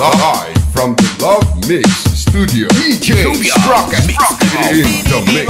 Live from the Love Mix Studio. DJ Sprocket in the mix.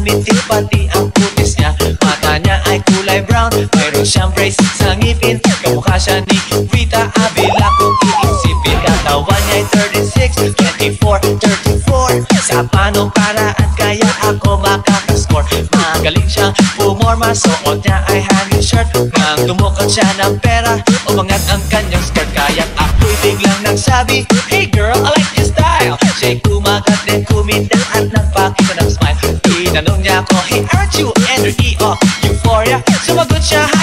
Mitik, pati ang putis niya. Mata niya ay kulay brown, mayroon siyang braces sa ngipin. Kamukha siya ni Rita Avila. Kung iisipin Katawan niya ay 36, 24, 34 Sa panong paraan kaya ako makakascore? Magaling siyang pumorma, suot niya ay hanging shirt. Nang tumukot siya ng pera, umangat ang kanyang skirt. Kaya ako'y biglang nagsabi Hey girl, I like your your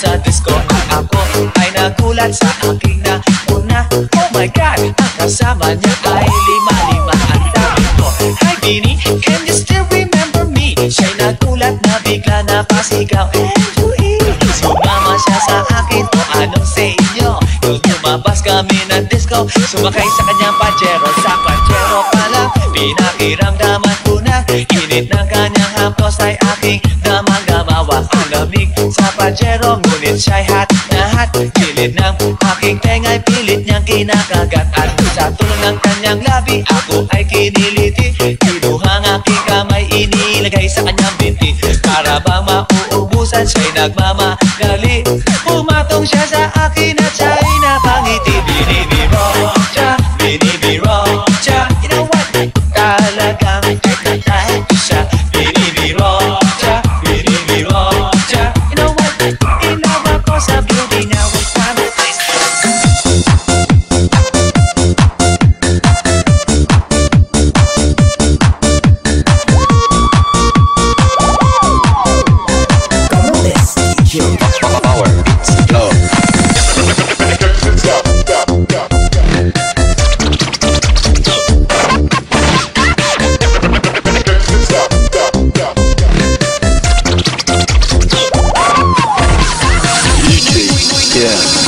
sa disco At ako ay nagulat sa aking nauna Oh my God, ang kasama niya ay lima-lima Ang sabi ko, Hi Bini, can you still remember me? Siya'y nagulat na bigla napasigaw Andrew E. Sumama siya sa akin o anong sa inyo lumabas kami ng disco. Sumakay sa kanyang pajero Sa pajero pa lang Pinakiramdaman ko na. Init ng kanyang haplos ay aking damang-damawa Ang lamig sa pajero Ngunit siya'y hot na hot Gilid ng aking tenga'y pilit niyang kinakagat. At sa tulong ng kanyang labi Ako ay kiniliti. Kinuhang aking kamay Inilagay sa kanyang binti. Para bang mauubusan Siya'y nagmamagali Yeah.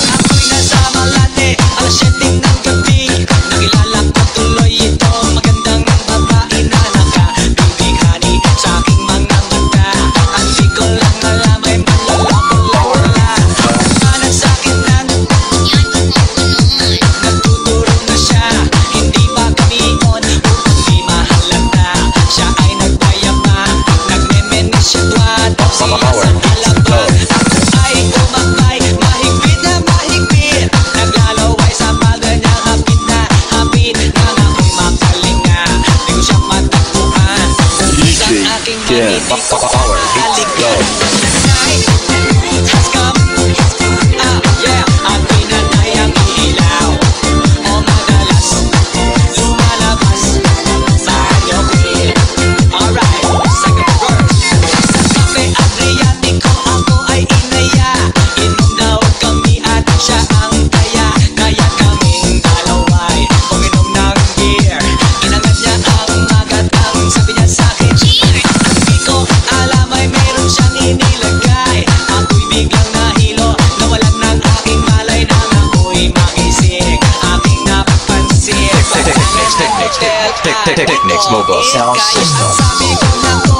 Technics Mobile Sound System.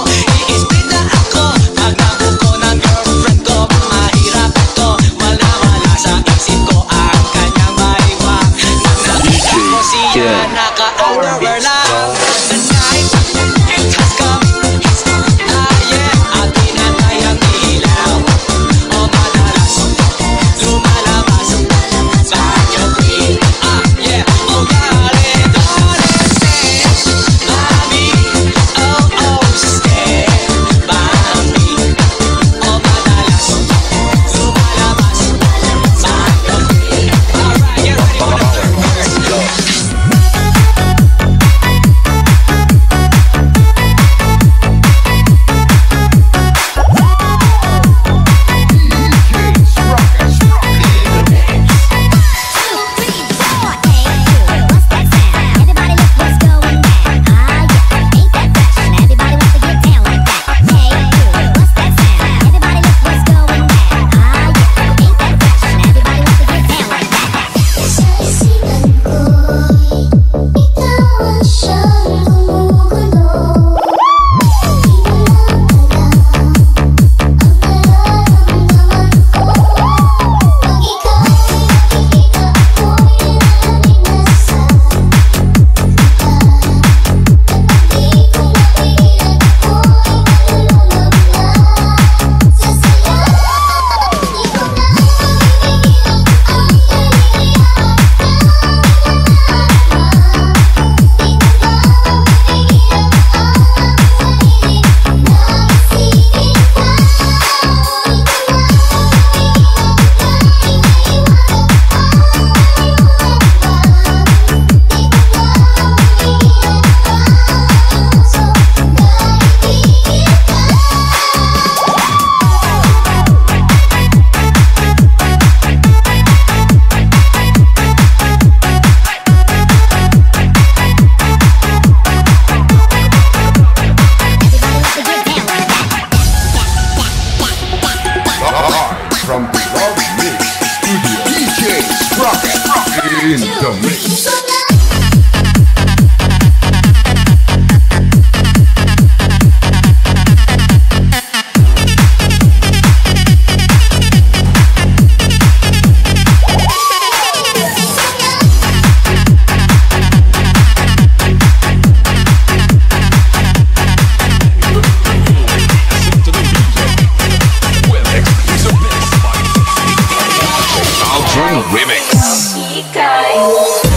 Remix. Eh.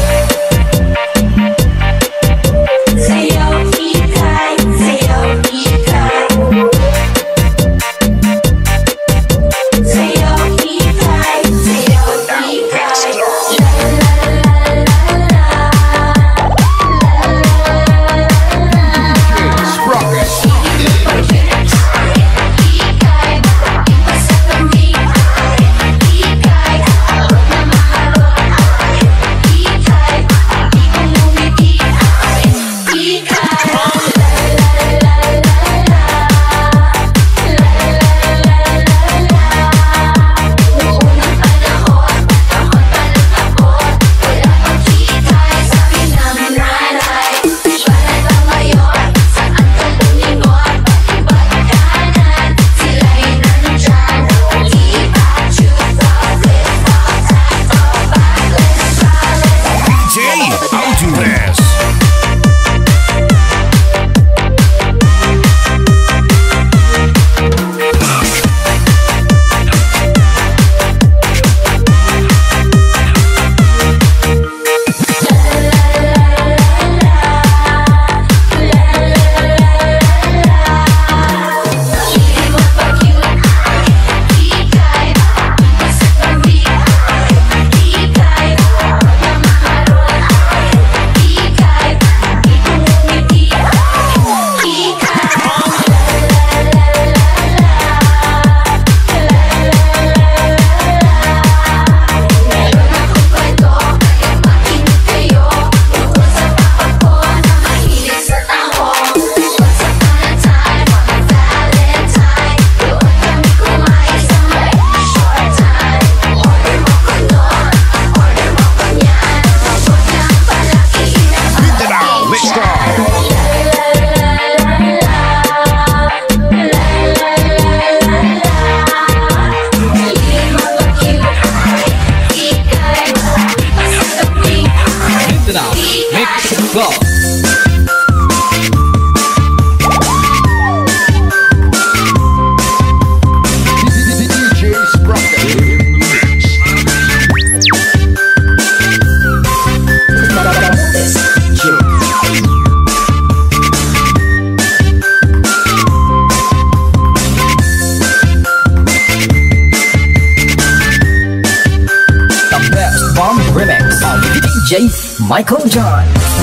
Michael John.